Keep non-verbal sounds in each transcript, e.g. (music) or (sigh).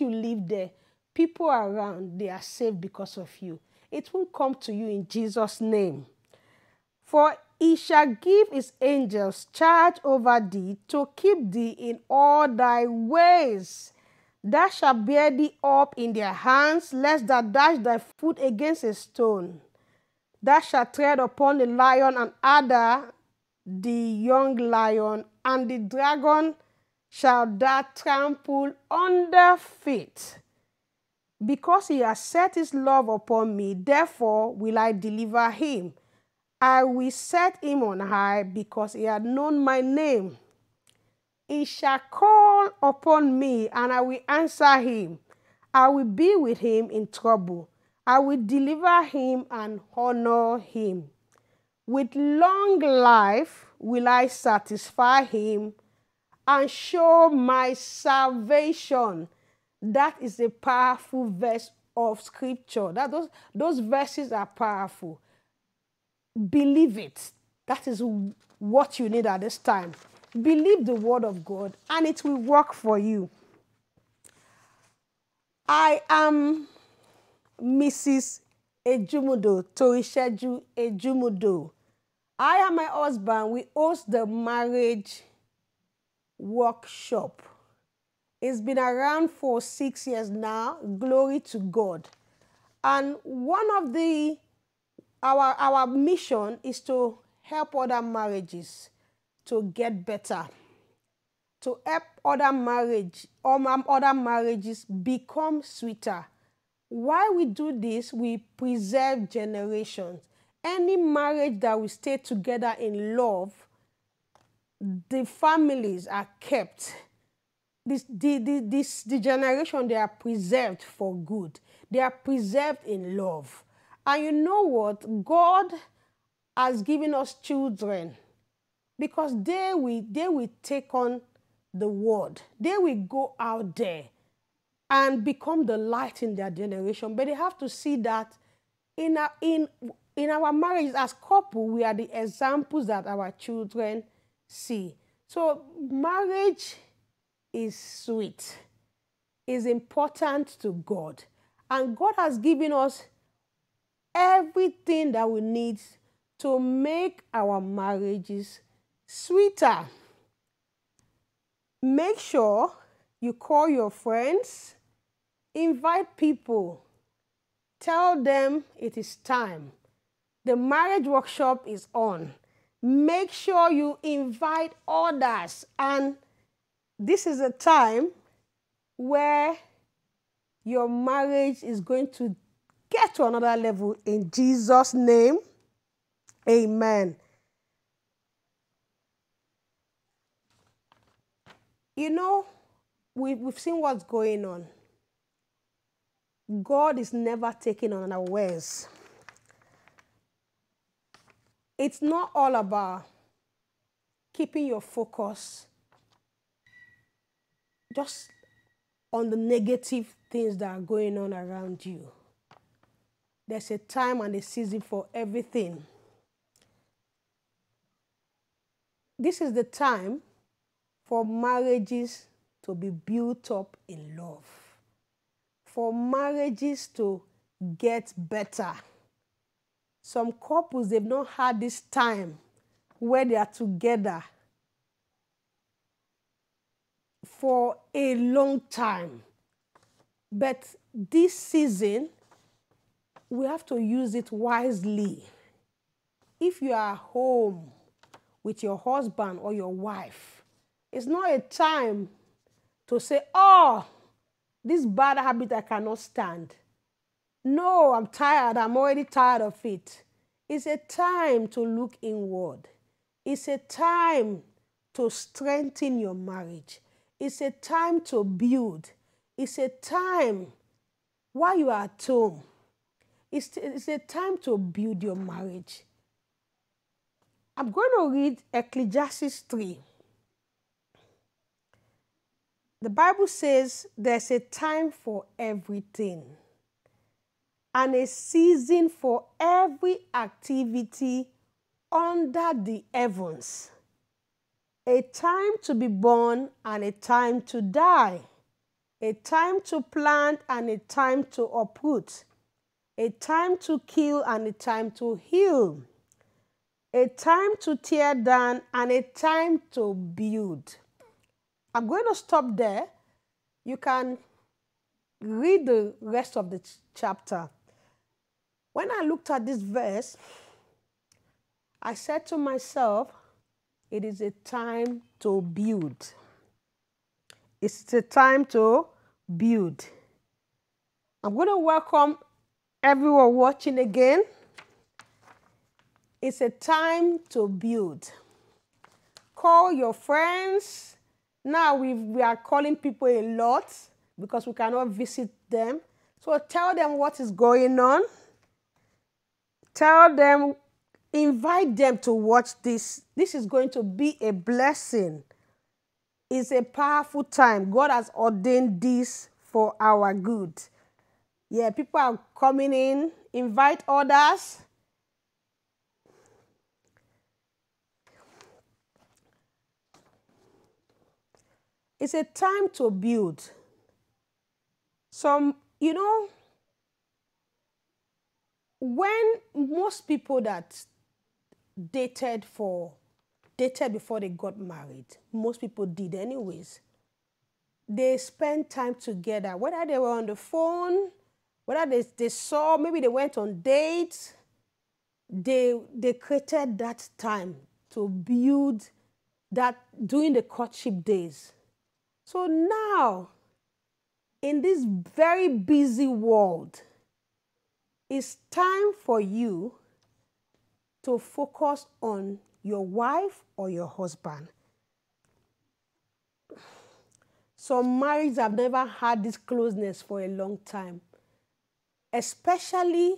because you live there, people around, they are saved because of you. It will come to you in Jesus' name. For he shall give his angels charge over thee to keep thee in all thy ways. Thou shalt bear thee up in their hands, lest thou dash thy foot against a stone. Thou shalt tread upon the lion and adder, the young lion, and the dragon shall thou trample under feet. Because he has set his love upon me, therefore will I deliver him. I will set him on high because he had known my name. He shall call upon me, and I will answer him. I will be with him in trouble. I will deliver him and honor him. With long life will I satisfy him and show my salvation. That is a powerful verse of scripture. That those, those verses are powerful. Believe it. That is what you need at this time. Believe the word of God and it will work for you. I am Mrs. Ejumudo, Torisheju Ejumudo. I and my husband, we host the marriage workshop. It's been around for six years now. Glory to God. And one of the our our mission is to help other marriages to get better, to help other marriage or um, other marriages become sweeter. Why we do this, we preserve generations. Any marriage that we stay together in love, the families are kept. This, the, the, this, the generation, they are preserved for good. They are preserved in love. And you know what? God has given us children because they will, they will take on the word. They will go out there and become the light in their generation. But they have to see that in, our, in, in our marriage as couple, we are the examples that our children see. So marriage is sweet, is important to God. And God has given us everything that we need to make our marriages sweeter. Make sure you call your friends, invite people, tell them it is time. The marriage workshop is on. Make sure you invite others, and this is a time where your marriage is going to get to another level in Jesus' name. Amen. You know, we, we've seen what's going on. God is never taken unawares. It's not all about keeping your focus just on the negative things that are going on around you. There's a time and a season for everything. This is the time for marriages to be built up in love, for marriages to get better. Some couples, they've not had this time where they are together for a long time. But this season, we have to use it wisely. If you are home with your husband or your wife, it's not a time to say, oh, this bad habit I cannot stand. No, I'm tired. I'm already tired of it. It's a time to look inward. It's a time to strengthen your marriage. It's a time to build. It's a time while you are at home it's, it's a time to build your marriage. I'm going to read Ecclesiastes 3. The Bible says there's a time for everything and a season for every activity under the heavens. A time to be born and a time to die. a time to plant and a time to uproot, a time to kill and a time to heal, a time to tear down and a time to build. I'm going to stop there. You can read the rest of the chapter. When I looked at this verse, I said to myself, it is a time to build. It's a time to build. I'm going to welcome everyone watching again. It's a time to build. Call your friends. Now we we are calling people a lot because we cannot visit them. So tell them what is going on. Tell them, invite them to watch this. This is going to be a blessing. It's a powerful time. God has ordained this for our good. Yeah, people are coming in. Invite others. It's a time to build. Some, you know, when most people that dated for dated before they got married, most people did anyways. They spent time together, whether they were on the phone, whether they, they saw, maybe they went on dates, they they created that time to build that during the courtship days. So now, in this very busy world, it's time for you to focus on your wife or your husband. Some marriages have never had this closeness for a long time, especially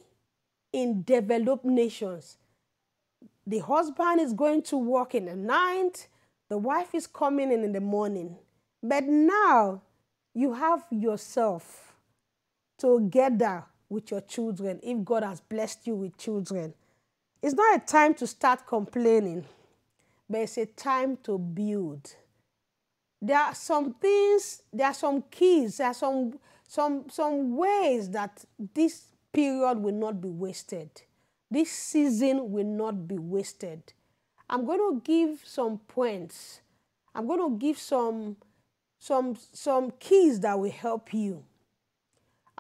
in developed nations. The husband is going to work in the night, the wife is coming in in the morning. But now you have yourself together with your children if God has blessed you with children. It's not a time to start complaining, but it's a time to build. There are some things, there are some keys, there are some some some ways that this period will not be wasted. This season will not be wasted. I'm going to give some points. I'm going to give some some, some keys that will help you.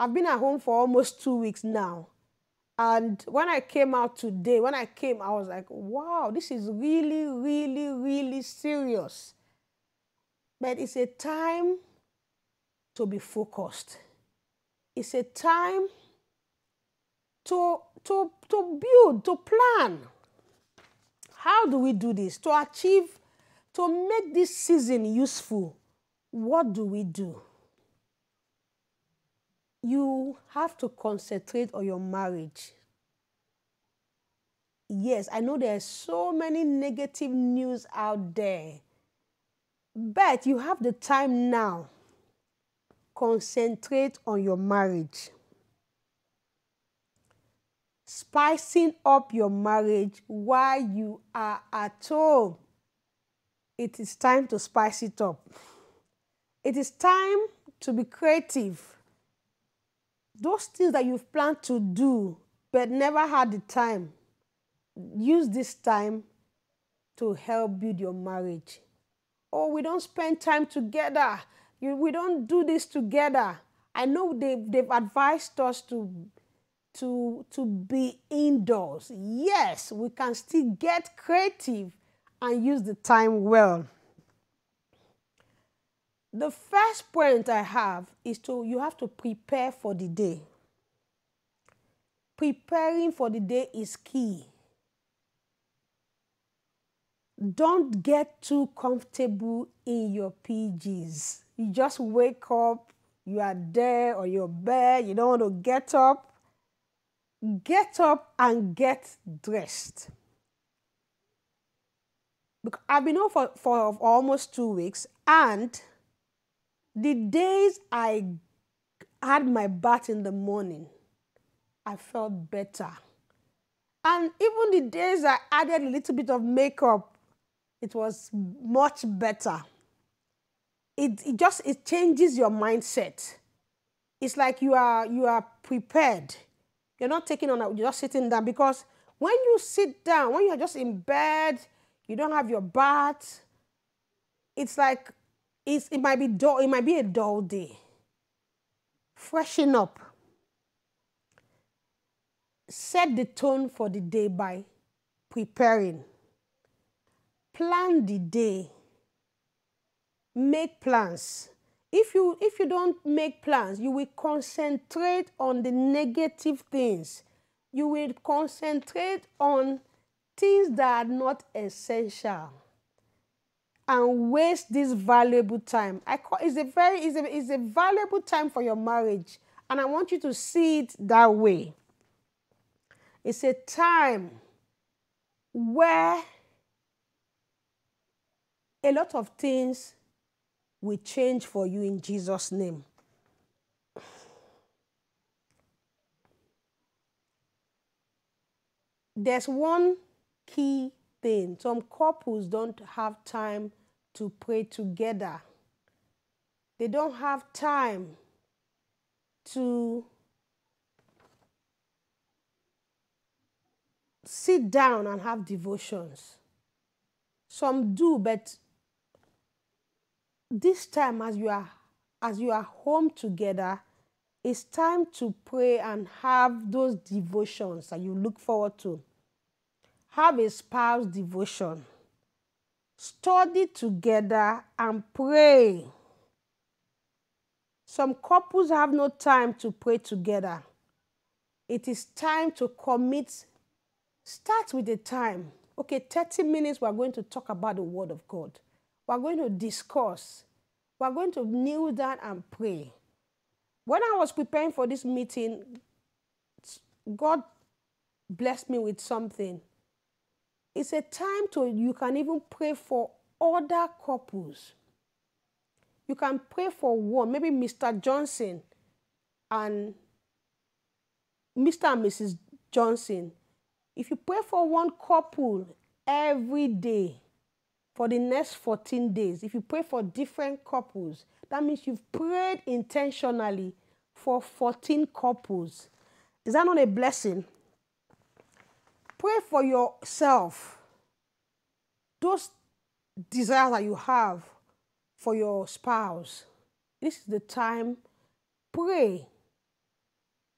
I've been at home for almost two weeks now. And when I came out today, when I came, I was like, wow, this is really, really, really serious. But it's a time to be focused. It's a time to, to, to build, to plan. How do we do this? To achieve, to make this season useful what do we do? You have to concentrate on your marriage. Yes, I know there's so many negative news out there, but you have the time now. Concentrate on your marriage. Spicing up your marriage while you are at home. It is time to spice it up. It is time to be creative. Those things that you've planned to do but never had the time, use this time to help build your marriage. Oh, we don't spend time together. we don't do this together. I know they've, they've advised us to, to, to be indoors. Yes, we can still get creative and use the time well. The first point I have is to you have to prepare for the day. Preparing for the day is key. Don't get too comfortable in your PJs. You just wake up, you are there on your bed, you don't want to get up. Get up and get dressed. I've been home for, for almost two weeks and the days I had my bath in the morning, I felt better. And even the days I added a little bit of makeup, it was much better. it, it just it changes your mindset. It's like you are you are prepared. You're not taking on you're just sitting down because when you sit down, when you're just in bed, you don't have your bath, it's like it's, it might be dull, it might be a dull day. Freshen up. Set the tone for the day by preparing. Plan the day. Make plans. If you if you don't make plans, you will concentrate on the negative things. You will concentrate on things that are not essential and waste this valuable time. I call it's a very it's a, it's a valuable time for your marriage, and I want you to see it that way. It's a time where a lot of things will change for you in Jesus' name. There's one key thing. Some couples don't have time to pray together. They don't have time to sit down and have devotions. Some do, but this time as you are as you are home together, it's time to pray and have those devotions that you look forward to. Have a spouse devotion. Study together and pray. Some couples have no time to pray together. It is time to commit. Start with a time. Okay, 30 minutes, we're going to talk about the Word of God. We're going to discuss. We're going to kneel down and pray. When I was preparing for this meeting, God blessed me with something. It's a time to you can even pray for other couples. You can pray for one, maybe Mr. Johnson and Mr. and Mrs. Johnson. If you pray for one couple every day for the next 14 days, if you pray for different couples, that means you've prayed intentionally for 14 couples. Is that not a blessing? Pray for yourself. Those desires that you have for your spouse. This is the time. Pray.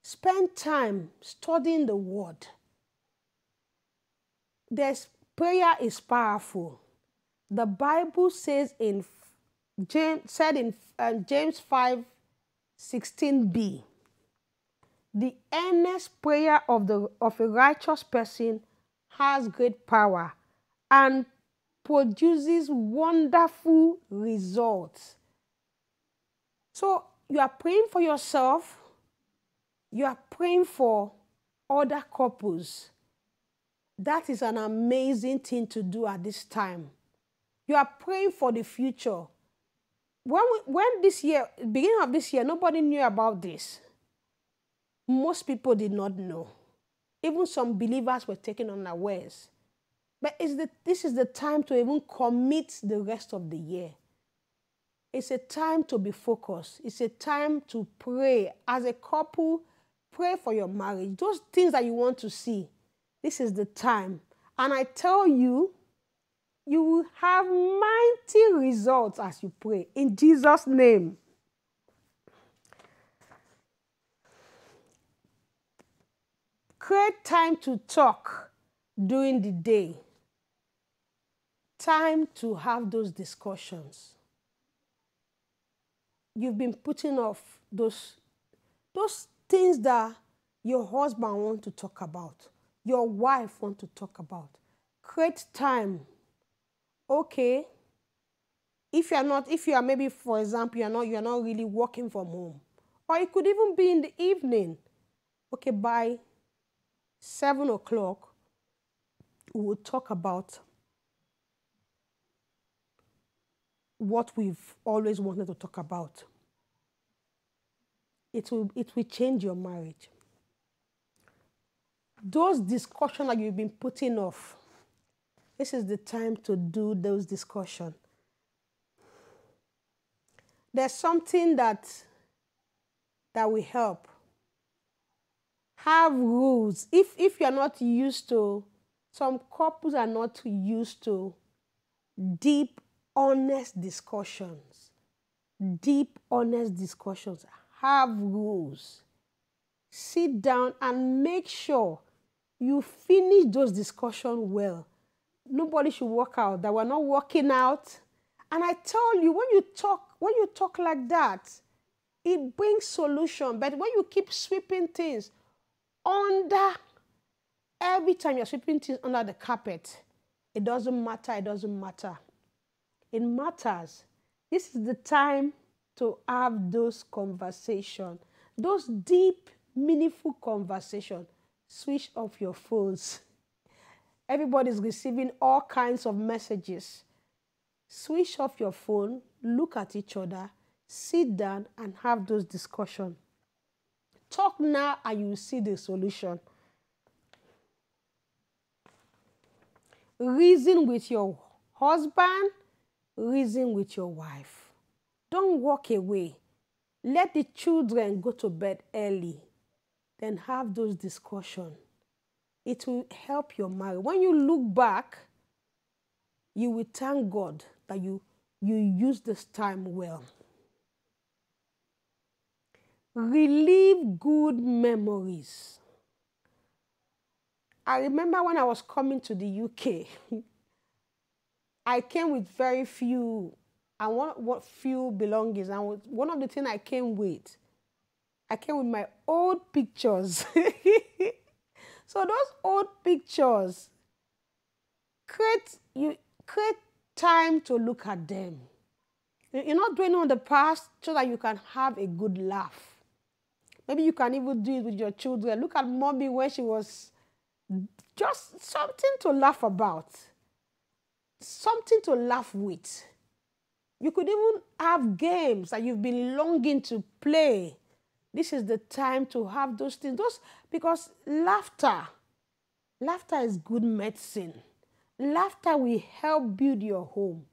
Spend time studying the word. There's prayer is powerful. The Bible says in James said in uh, James 5 16b the earnest prayer of, the, of a righteous person has great power and produces wonderful results. So you are praying for yourself, you are praying for other couples. That is an amazing thing to do at this time. You are praying for the future. When, we, when this year, beginning of this year, nobody knew about this most people did not know. Even some believers were taken unawares. But the, this is the time to even commit the rest of the year. It's a time to be focused. It's a time to pray. As a couple, pray for your marriage. Those things that you want to see, this is the time. And I tell you, you will have mighty results as you pray. In Jesus' name. Create time to talk during the day. Time to have those discussions. You've been putting off those, those things that your husband want to talk about, your wife want to talk about. Create time. Okay. If you're not, if you are maybe, for example, you're not, you're not really working from home, or it could even be in the evening. Okay, bye 7 o'clock, we will talk about what we've always wanted to talk about. It will, it will change your marriage. Those discussions that you've been putting off, this is the time to do those discussions. there's something that that will help. Have rules. If if you're not used to, some couples are not used to deep, honest discussions. Deep, honest discussions. Have rules. Sit down and make sure you finish those discussions well. Nobody should walk out that we're not working out. And I tell you, when you talk, when you talk like that, it brings solution. But when you keep sweeping things under every time you're sweeping things under the carpet, it doesn't matter, it doesn't matter. It matters. This is the time to have those conversations, those deep, meaningful conversations. Switch off your phones. Everybody's receiving all kinds of messages. Switch off your phone, look at each other, sit down, and have those discussions. Talk now, and you see the solution. Reason with your husband, reason with your wife. Don't walk away. Let the children go to bed early. Then have those discussions. It will help your marriage. When you look back, you will thank God that you, you use this time well. Relieve good memories. I remember when I was coming to the UK, (laughs) I came with very few and one what few belongings. And one of the things I came with, I came with my old pictures. (laughs) so those old pictures, create you create time to look at them. You're not doing on the past so that you can have a good laugh. Maybe you can even do it with your children. Look at mommy when she was just something to laugh about, something to laugh with. You could even have games that you've been longing to play. This is the time to have those things. Those because laughter, laughter is good medicine. Laughter will help build your home.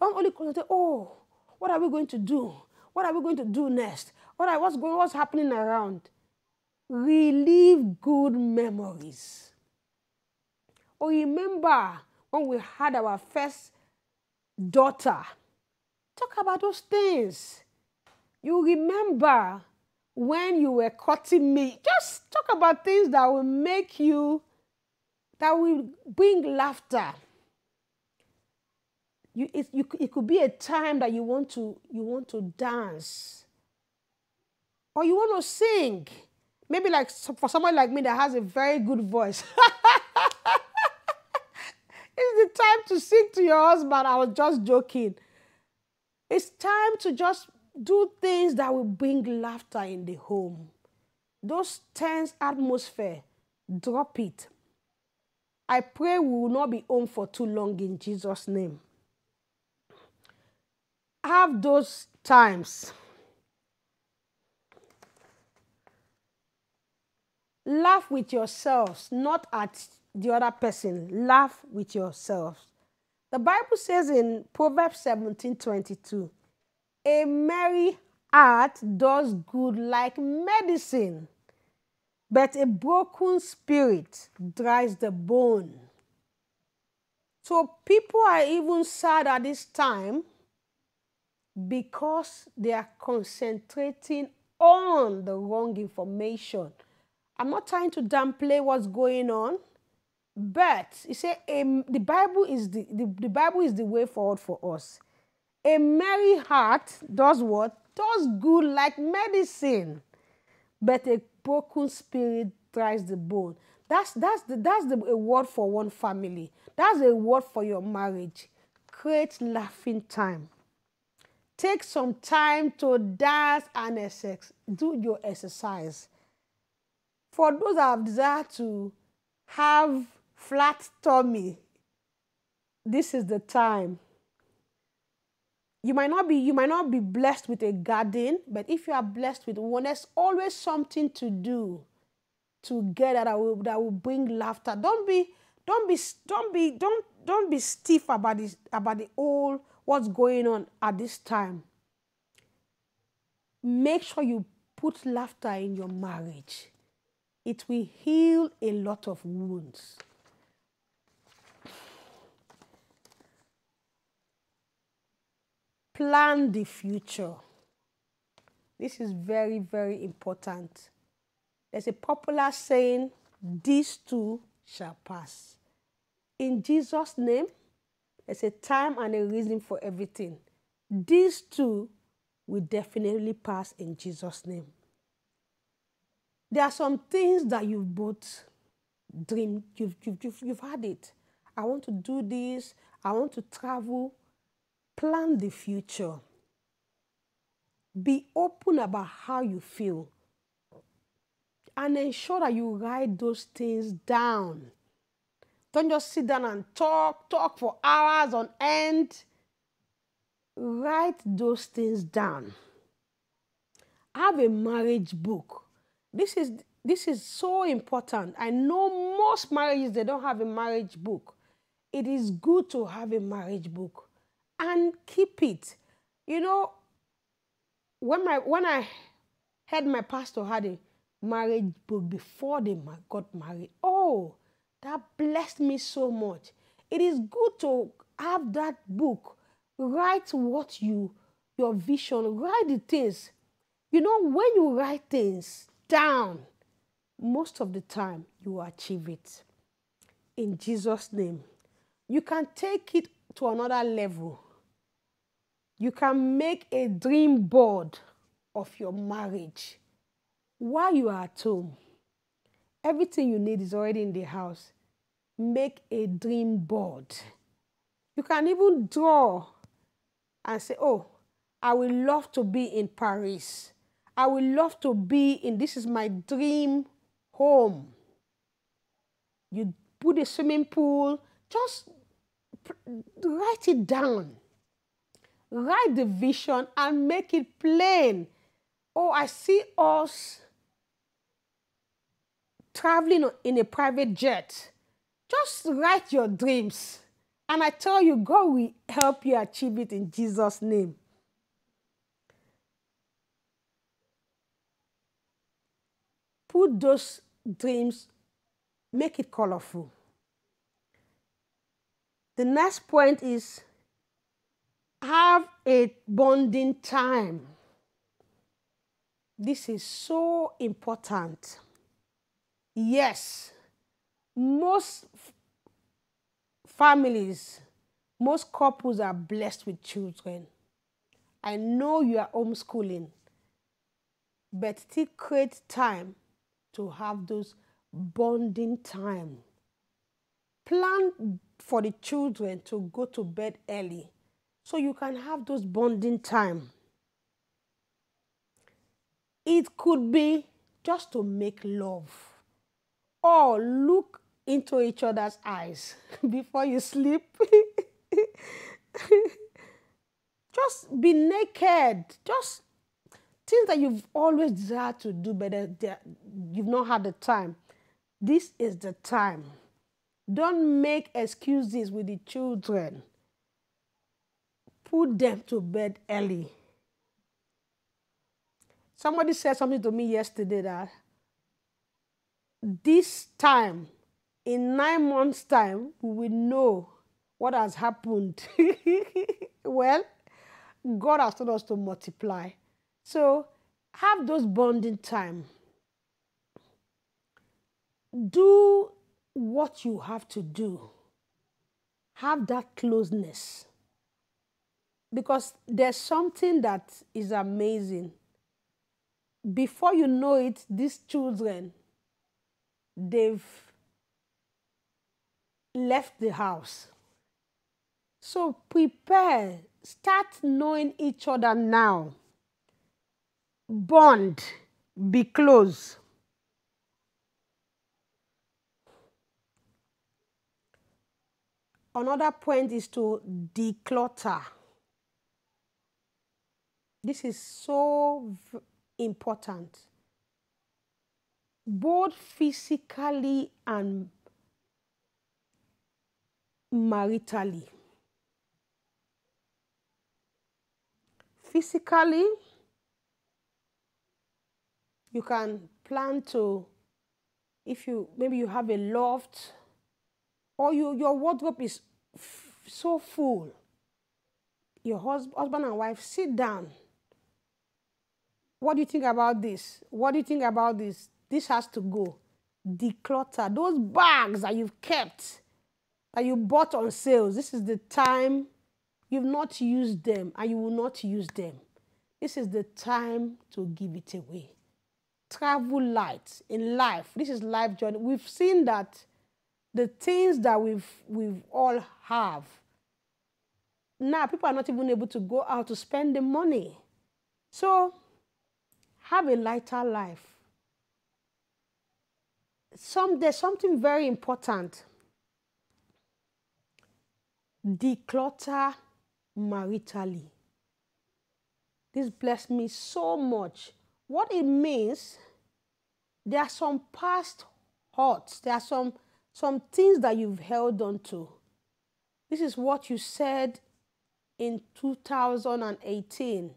Don't only concentrate, oh, what are we going to do? What are we going to do next? What are, what's going what's happening around? Relive good memories. Oh, or remember when we had our first daughter. Talk about those things. You remember when you were cutting me. Just talk about things that will make you, that will bring laughter. You, it, you, it could be a time that you want to you want to dance or you want to sing? Maybe like for someone like me that has a very good voice. (laughs) It's the time to sing to your husband. I was just joking. It's time to just do things that will bring laughter in the home. Those tense atmosphere drop it. I pray we will not be home for too long in jesus name. Have those times. Laugh with yourselves, not at the other person. Laugh with yourselves. The Bible says in Proverbs 17 22, a merry heart does good like medicine, but a broken spirit dries the bone. So people are even sad at this time because they are concentrating on the wrong information. I'm not trying to downplay what's going on, but you say um, the Bible is the, the, the Bible is the way forward for us. A merry heart does what? Does good like medicine, but a broken spirit dries the bone. That's that's the that's the a word for one family. That's a word for your marriage. Create laughing time. Take some time to dance and exercise, do your exercise. For those that have desire to have flat tummy, this is the time. You might not be you might not be blessed with a garden, but if you are blessed with one, there's always something to do together that will that will bring laughter. Don't be don't be don't be don't don't be stiff about this about the whole what's going on at this time. make sure you put laughter in your marriage. It will heal a lot of wounds. Plan the future. This is very, very important. There's a popular saying, These two shall pass. In Jesus' name, there's a time and a reason for everything. These two will definitely pass in Jesus' name. There are some things that you've both dreamed, you've, you've, you've, you've had it. I want to do this, I want to travel. Plan the future. Be open about how you feel. And ensure that you write those things down. Don't just sit down and talk, talk for hours on end. Write those things down. Have a marriage book. This is this is so important. I know most marriages they don't have a marriage book. It is good to have a marriage book and keep it. You know, when my when I heard my pastor had a marriage book before they got married, oh, that blessed me so much. It is good to have that book. Write what you, your vision, write the things. You know, when you write things down, most of the time you achieve it. In Jesus' name. You can take it to another level. You can make a dream board of your marriage while you are at home. Everything you need is already in the house. Make a dream board. You can even draw and say, Oh, I would love to be in Paris. I would love to be in this is my dream home. You put a swimming pool, just write it down. Write the vision and make it plain. Oh, I see us traveling in a private jet, just write your dreams. And I tell you, God will help you achieve it in Jesus' name. Put those dreams, make it colorful. The next point is have a bonding time. This is so important. Yes, most families, most couples are blessed with children. I know you are homeschooling, but still create time to have those bonding time. Plan for the children to go to bed early so you can have those bonding time. It could be just to make love or look into each other's eyes (laughs) before you sleep. (laughs) just be naked. Just things that you've always desired to do, but you've not had the time. This is the time. Don't make excuses with the children. Put them to bed early. Somebody said something to me yesterday that this time, in nine months' time, we will know what has happened. (laughs) well, God has told us to multiply. So have those bonding time. Do what you have to do. Have that closeness. Because there's something that is amazing. Before you know it, these children they've left the house. So prepare, start knowing each other now. Bond, be close. Another point is to declutter. This is so important both physically and maritally. Physically, You can plan to, if you maybe you have a loft, or you, your wardrobe is so full. Your hus- husband and wife sit down. What do you think about this? What do you think about this? This has to go. Declutter those bags that you've kept, that you bought on sales. This is the time you've not used them and you will not use them. This is the time to give it away. Travel light in life. This is life journey. We've seen that the things that we've we've all have. Now people are not even able to go out to spend the money. So have a lighter life. Some there's something very important. Declutter maritally. This blessed me so much. What it means, there are some past hurts, there are some, some things that you've held on to. This is what you said in 2018.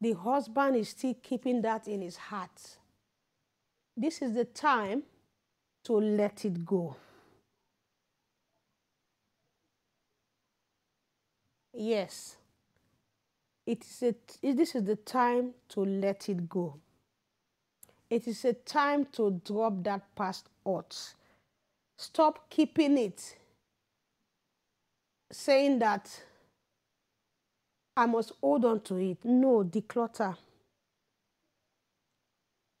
The husband is still keeping that in his heart. This is the time to let it go. Yes. It is a, this is the time to let it go. It is a time to drop that past hurt. Stop keeping it, saying that I must hold on to it. No, declutter.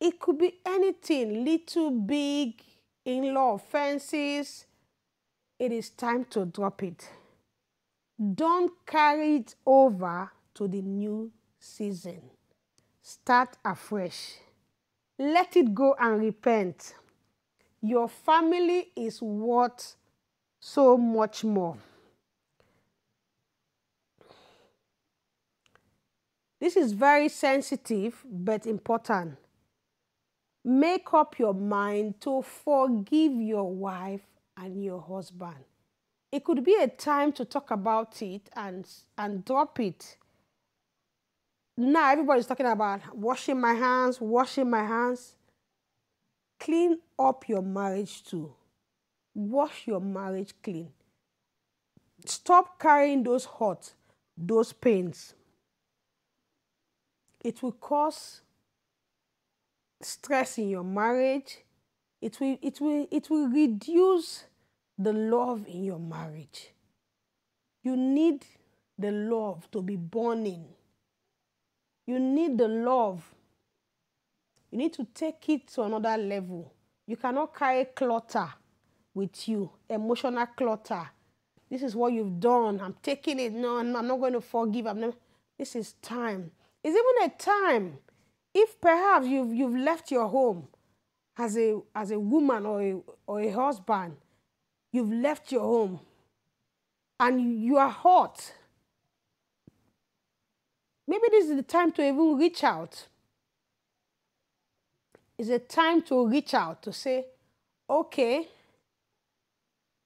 It could be anything, little, big, in law offenses. It is time to drop it. Don't carry it over to the new season. Start afresh. Let it go and repent. Your family is worth so much more. This is very sensitive but important. Make up your mind to forgive your wife and your husband. It could be a time to talk about it and, and drop it now everybody's talking about washing my hands, washing my hands. Clean up your marriage too. Wash your marriage clean. Stop carrying those hurts, those pains. It will cause stress in your marriage. It will, it will, it will reduce the love in your marriage. You need the love to be burning you need the love. You need to take it to another level. You cannot carry clutter with you, emotional clutter. This is what you've done. I'm taking it. No, I'm not going to forgive. I'm never. This is time. It's even a time. If perhaps you've you've left your home as a as a woman or a or a husband, you've left your home and you are hot Maybe this is the time to even reach out. It's a time to reach out to say, okay,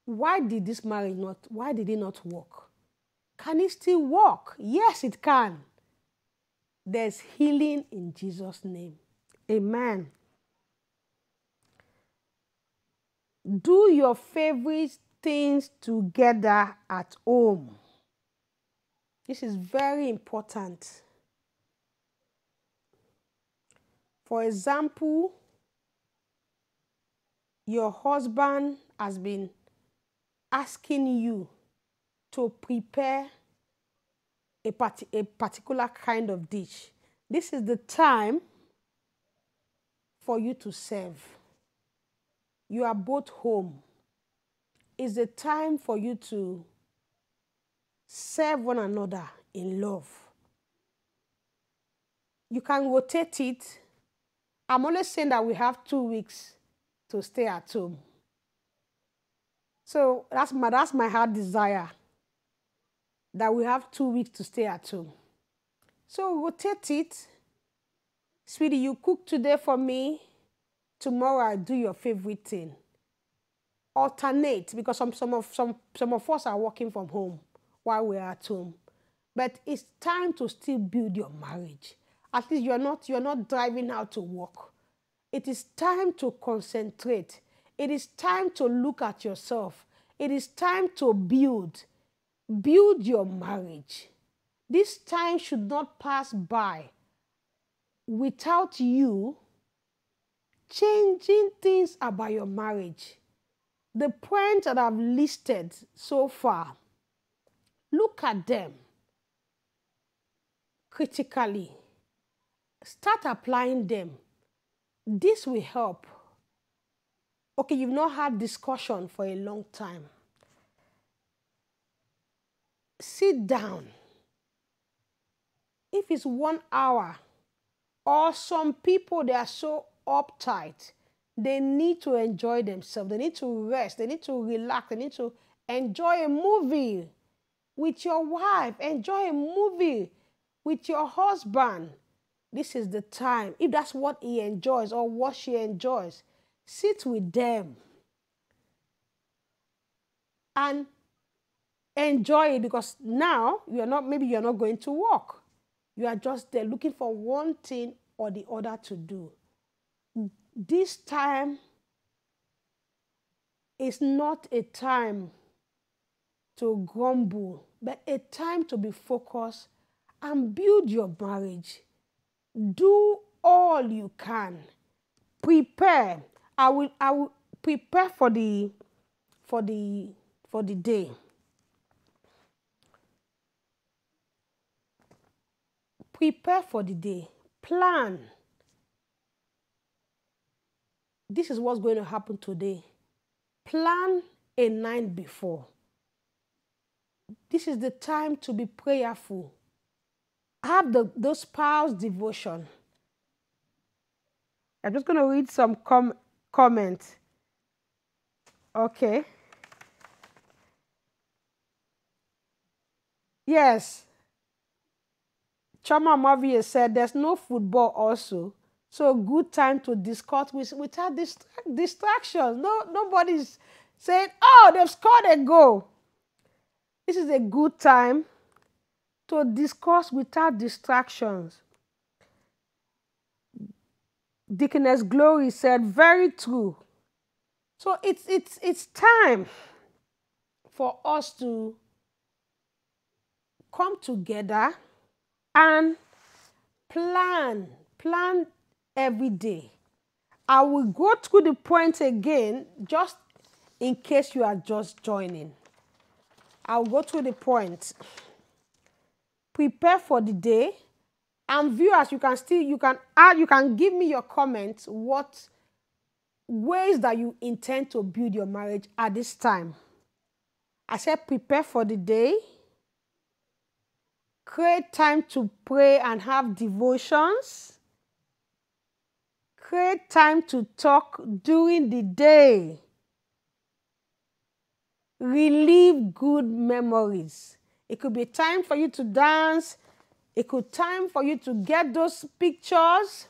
why did this marriage not, why did it not work? Can it still work? Yes, it can. There's healing in Jesus' name. Amen. Do your favorite things together at home. This is very important. For example, your husband has been asking you to prepare a, part- a particular kind of dish. This is the time for you to serve. You are both home. It's the time for you to serve one another in love. You can rotate it. I'm only saying that we have two weeks to stay at home. So that's my that's my heart desire. That we have two weeks to stay at home. So rotate it. Sweetie, you cook today for me. Tomorrow I do your favorite thing. Alternate because some, some of some some of us are working from home while we're at home. But it's time to still build your marriage. at least you're not you're not driving out to work. It is time to concentrate. It is time to look at yourself. It is time to build. Build your marriage. This time should not pass by without you changing things about your marriage. The points that I've listed so far, look at them critically. Start applying them. This will help. Okay, you've not had discussion for a long time. Sit down. If it's one hour, or some people they are so uptight, they need to enjoy themselves. They need to rest. They need to relax. They need to enjoy a movie with your wife. Enjoy a movie with your husband. This is the time. If that's what he enjoys or what she enjoys, sit with them and enjoy it because now you're not, maybe you're not going to work. You are just there looking for one thing or the other to do. This time is not a time to grumble, but a time to be focused and build your marriage. Do all you can. Prepare. I will I will prepare for the for the for the day. Prepare for the day. Plan. This is what's going to happen today. Plan a night before. This is the time to be prayerful. Have the those spouse devotion. I'm just going to read some com- comments. Okay. Yes, Chama Mavi said there's no football also. So good time to discuss with, without distract, distractions. No, nobody's saying, oh, they've scored a goal. This is a good time to discuss without distractions. Deaconess Glory said, very true. So it's it's it's time for us to come together and plan, plan every day. I will go through the points again just in case you are just joining. I'll go through the points. Prepare for the day. And viewers, you can still you can add you can give me your comments what ways that you intend to build your marriage at this time. I said prepare for the day Create time to pray and have devotions. Create time to talk during the day. Relieve good memories. It could be time for you to dance. It could time for you to get those pictures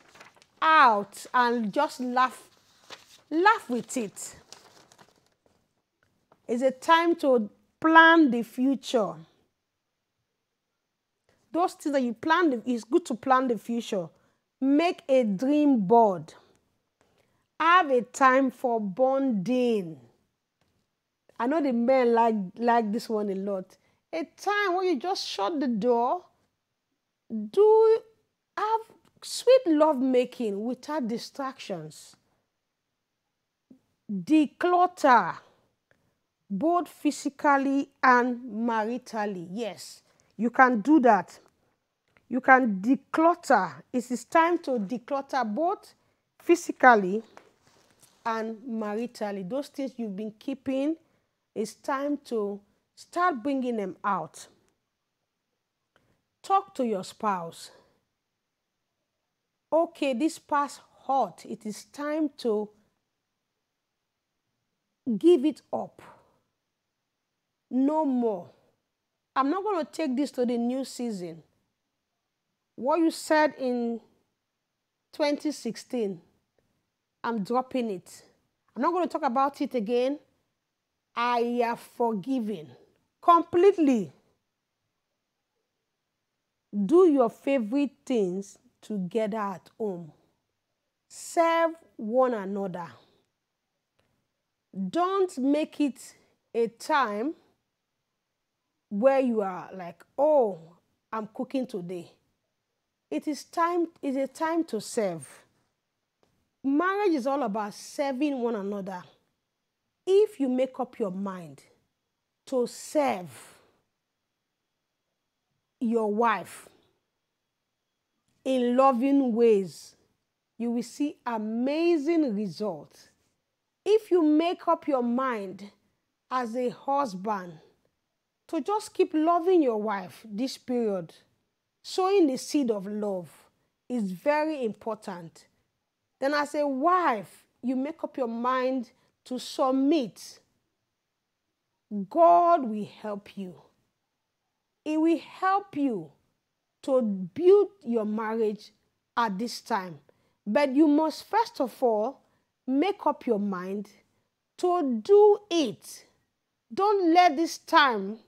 out and just laugh. Laugh with it. It's a time to plan the future those things that you plan, it's good to plan the future. Make a dream board. Have a time for bonding. I know the men like, like this one a lot. A time where you just shut the door, do have sweet love making without distractions. Declutter both physically and maritally. Yes, you can do that. You can declutter. It is time to declutter both physically and maritally. Those things you've been keeping, it's time to start bringing them out. Talk to your spouse. Okay, this past hot. It is time to give it up. No more. I'm not going to take this to the new season. What you said in 2016, I'm dropping it. I'm not going to talk about it again. I have forgiven completely. Do your favorite things together at home. Serve one another. Don't make it a time where you are like, oh, I'm cooking today. It is time, it's a time to serve. Marriage is all about serving one another. If you make up your mind to serve your wife in loving ways, you will see amazing results. If you make up your mind as a husband to just keep loving your wife this period, sowing the seed of love is very important. Then, as a wife, you make up your mind to submit. God will help you. It will help you to build your marriage at this time. But you must first of all make up your mind to do it. Don't let this time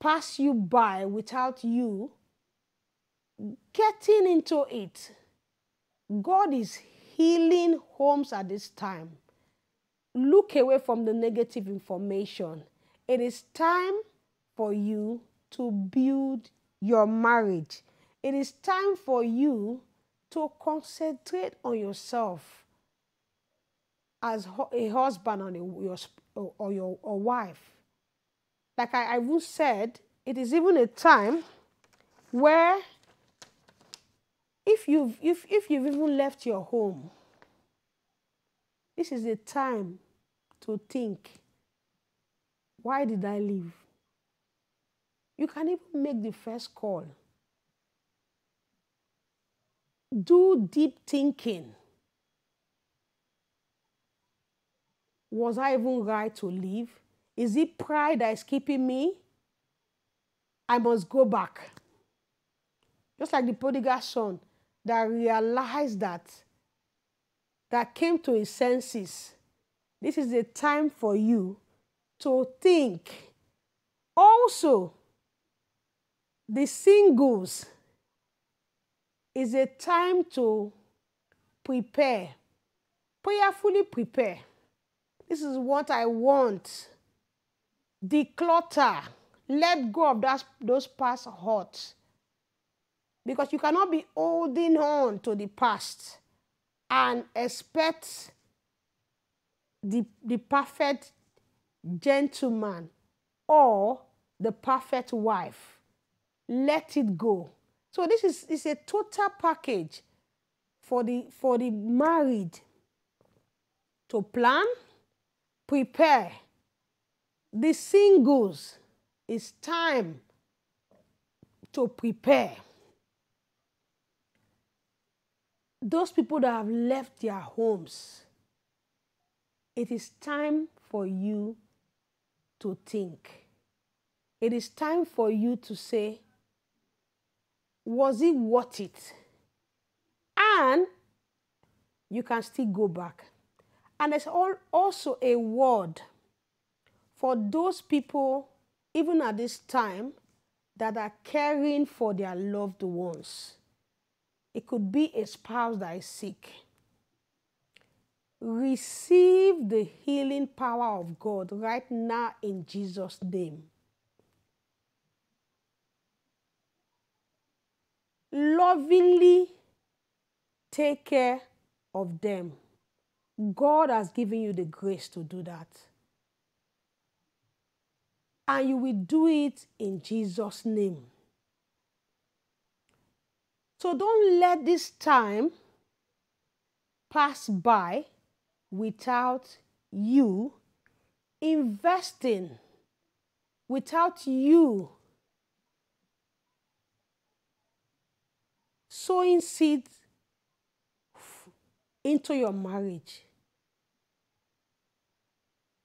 pass you by without you getting into it. God is healing homes at this time. Look away from the negative information. It is time for you to build your marriage. It is time for you to concentrate on yourself as a husband or, your, or your or wife. Like I, I even said, it is even a time where if you've, if, if you've even left your home, this is the time to think, why did I leave? You can even make the first call. Do deep thinking. Was I even right to leave? Is it pride that is keeping me? I must go back. Just like the prodigal son that realized that, that came to his senses. This is a time for you to think. Also, the singles is a time to prepare, prayerfully prepare. This is what I want. Declutter. Let go of that, those past hurts. Because you cannot be holding on to the past and expect the, the perfect gentleman or the perfect wife. Let it go. So this is, is a total package for the for the married to plan, prepare. The singles is time to prepare. Those people that have left their homes, it is time for you to think. It is time for you to say, was it worth it? And you can still go back. And there's also a word for those people, even at this time, that are caring for their loved ones. It could be a spouse that is sick. Receive the healing power of God right now in Jesus' name. lovingly take care of them. God has given you the grace to do that. And you will do it in Jesus' name. So don't let this time pass by without you investing, without you sowing seeds into your marriage.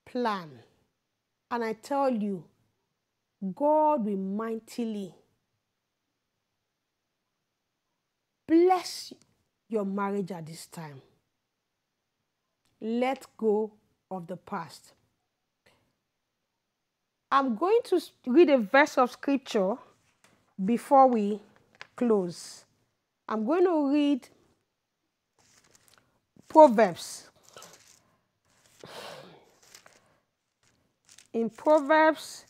Plan. And I tell you, God will mightily bless your marriage at this time. Let go of the past. I'm going to read a verse of scripture before we close. I'm going to read Proverbs. In Proverbs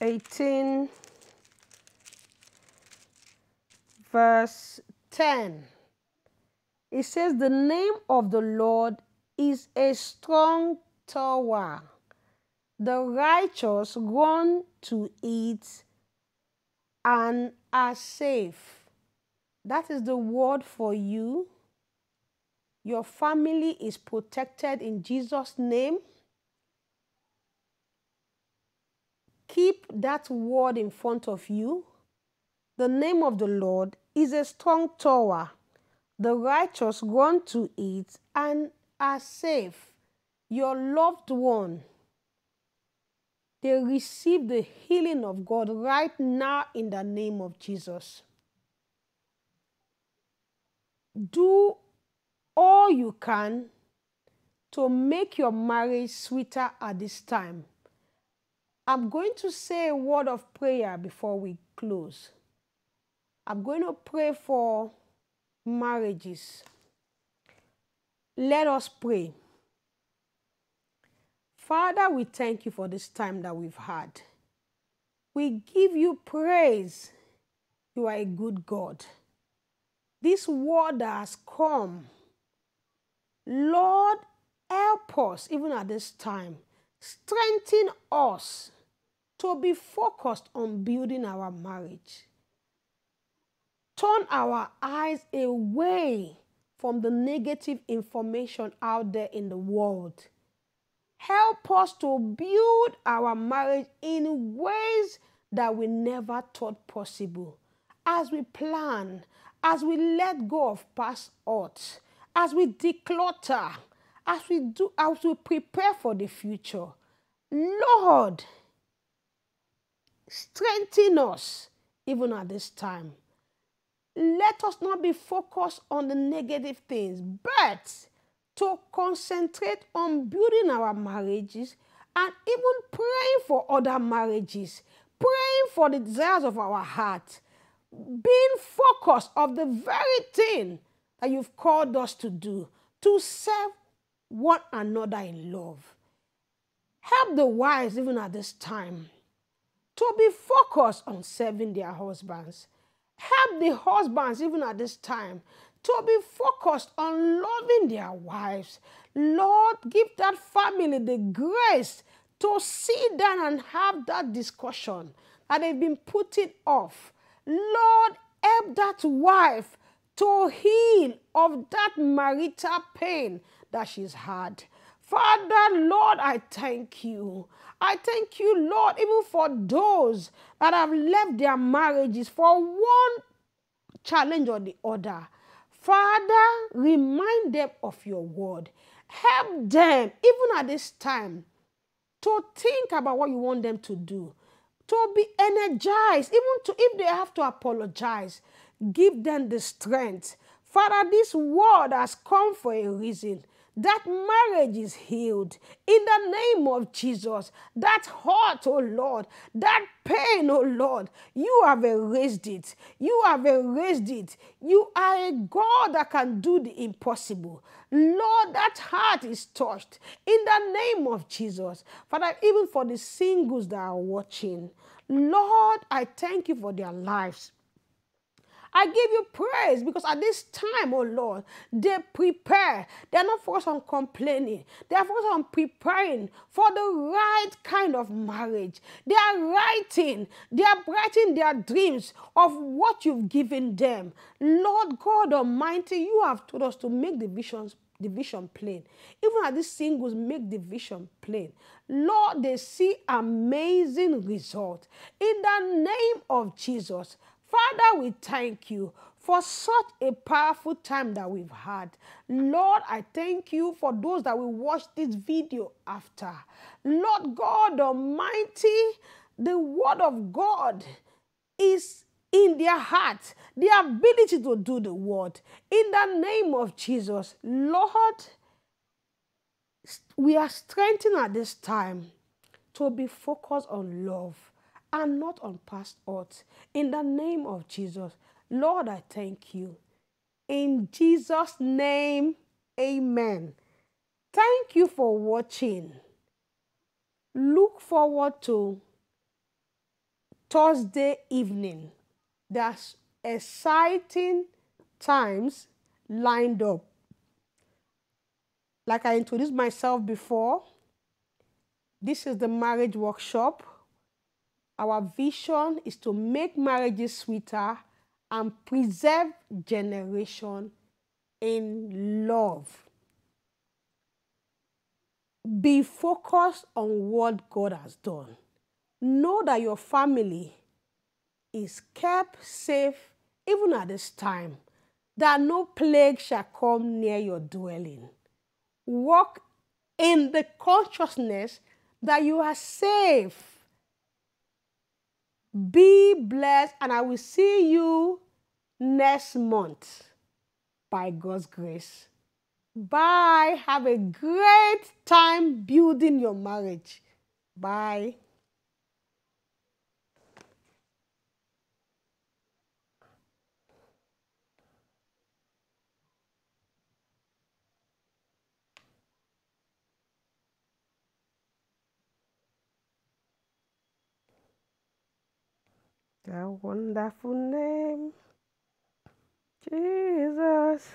eighteen verse ten. It says, The name of the Lord is a strong tower. The righteous run to it and are safe. That is the word for you. Your family is protected in Jesus' name. Keep that word in front of you. The name of the Lord is a strong tower. The righteous run to it and are safe. Your loved one, they receive the healing of God right now in the name of Jesus. Do all you can to make your marriage sweeter at this time. I'm going to say a word of prayer before we close. I'm going to pray for marriages. Let us pray. Father, we thank you for this time that we've had. We give you praise. You are a good God. This word has come, Lord, help us even at this time. Strengthen us to be focused on building our marriage turn our eyes away from the negative information out there in the world. Help us to build our marriage in ways that we never thought possible. As we plan, as we let go of past hurts, as we declutter, as we do, as we prepare for the future. Lord, strengthen us even at this time let us not be focused on the negative things, but to concentrate on building our marriages and even praying for other marriages, praying for the desires of our heart, being focused of the very thing that you've called us to do, to serve one another in love. Help the wise even at this time to be focused on serving their husbands Help the husbands, even at this time, to be focused on loving their wives. Lord, give that family the grace to sit down and have that discussion that they've been putting off. Lord, help that wife to heal of that marital pain that she's had. Father, Lord, I thank you. I thank you, Lord, even for those that have left their marriages for one challenge or the other. Father, remind them of your word. Help them, even at this time, to think about what you want them to do, to be energized, even to if they have to apologize, give them the strength. Father, this word has come for a reason that marriage is healed in the name of Jesus. That hurt, oh Lord, that pain, oh Lord, you have erased it. You have erased it. You are a God that can do the impossible. Lord, that heart is touched in the name of Jesus. Father, even for the singles that are watching, Lord, I thank you for their lives. I give you praise because at this time, oh Lord, they prepare. They're not focused on complaining. They are focused on preparing for the right kind of marriage. They are writing. They are writing their dreams of what you've given them. Lord God Almighty, you have told us to make the visions the vision plain. Even as these singles make the vision plain, Lord, they see amazing results. In the name of Jesus, Father, we thank you for such a powerful time that we've had. Lord, I thank you for those that will watch this video after. Lord God Almighty, the word of God is in their heart, the ability to do the word. In the name of Jesus, Lord, we are strengthened at this time to be focused on love and not on past hurts. In the name of Jesus, Lord, I thank you. In Jesus' name, amen. Thank you for watching. Look forward to Thursday evening. There's exciting times lined up. Like I introduced myself before, this is the marriage workshop. Our vision is to make marriages sweeter and preserve generation in love. Be focused on what God has done. Know that your family is kept safe even at this time, that no plague shall come near your dwelling. Walk in the consciousness that you are safe be blessed, and I will see you next month by God's grace. Bye. Have a great time building your marriage. Bye. The wonderful name, Jesus.